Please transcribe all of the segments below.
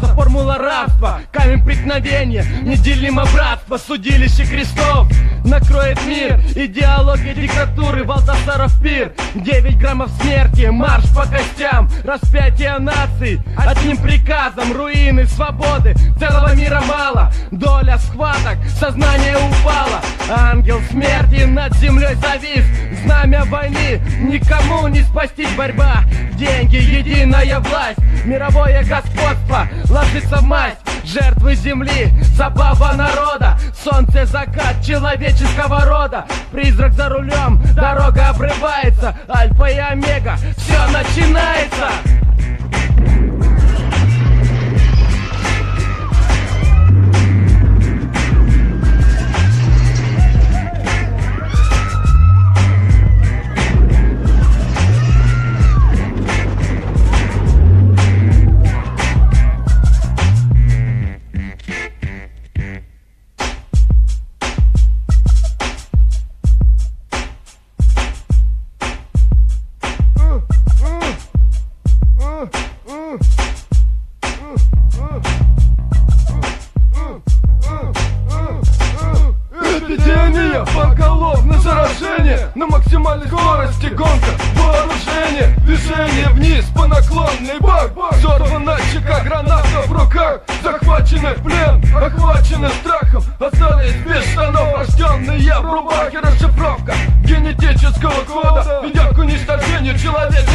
Правда, формула рабства, камень преткновения, неделимо братство, судилище крестов. Накроет мир. Идеология диктатуры Валтасаров пир. 9 граммов смерти, марш по костям. Распятие наций, одним приказом Руины свободы, целого мира мало Доля схваток, сознание упало. Ангел смерти над землей завис. Знамя войны, никому не спасти борьба Деньги, единая власть, мировое господство Ложится в масть жертвы земли, забава народа. Солнце закат человеческого рода. Призрак за рулем, дорога обрывается. Альфа и Омега, все начинается Эпидемия, поголовное заражение. На максимальной скорости гонка Вооружение, движение вниз по наклонной. Бак Сорвана чека, граната в руках. Захвачены в плен, охвачены страхом. Остались без штанов, рожденные в рубахе Расшифровка генетического кода. Ведет к уничтожению человеческого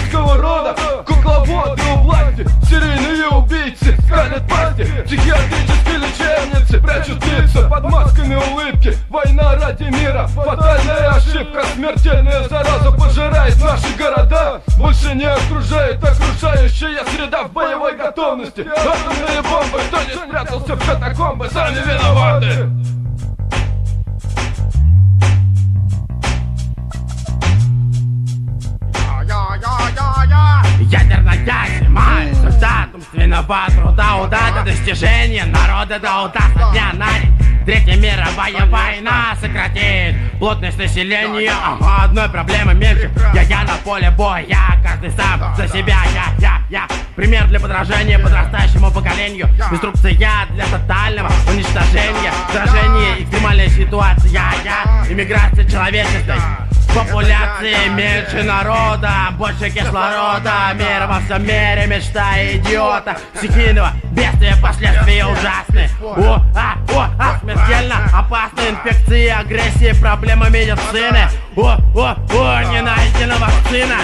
Война ради мира, фатальная ошибка Смертельная зараза пожирает наши города. Больше не окружает окружающая среда в боевой готовности. Атомные бомбы, кто не спрятался в катакомбы, сами виноваты. Ядерная зима, результат умственного труда Удата достижение народа до со дня на день Третья мировая война сократит плотность населения. Ага, одной проблемы меньше. Я-я на поле боя, каждый сам за себя. Я-я-я Пример для подражания подрастающему поколению. Инструкция для тотального уничтожения Сражение, экстремальная ситуация. Я-я, иммиграция человеческой Популяции меньше народа, больше кислорода. Мир во всем мире, мечта идиота. Стихийного бедствия, последствия ужасны. О, а, о, а, смертельно опасные инфекции, агрессии, проблемы медицины О, о, о, не найдена вакцина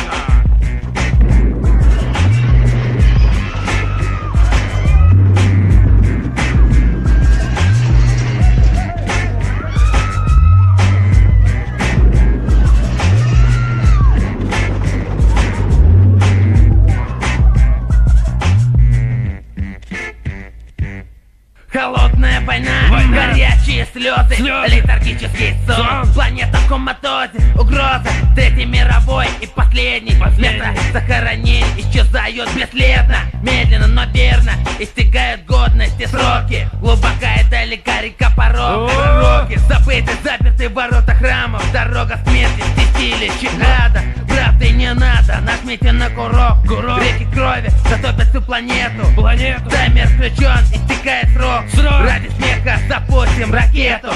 горячие слезы, летаргический сон, планета в коматозе, угроза, третий мировой и последний, место захоронений исчезают бесследно, медленно, но верно, истекают годности сроки, глубока и далека река порог, пророки, забыты, заперты ворота храмов, дорога смерти, стили ада, правды не надо, нажмите на курок, реки крови затопят всю планету, планету, таймер включен, истекает запустим ракету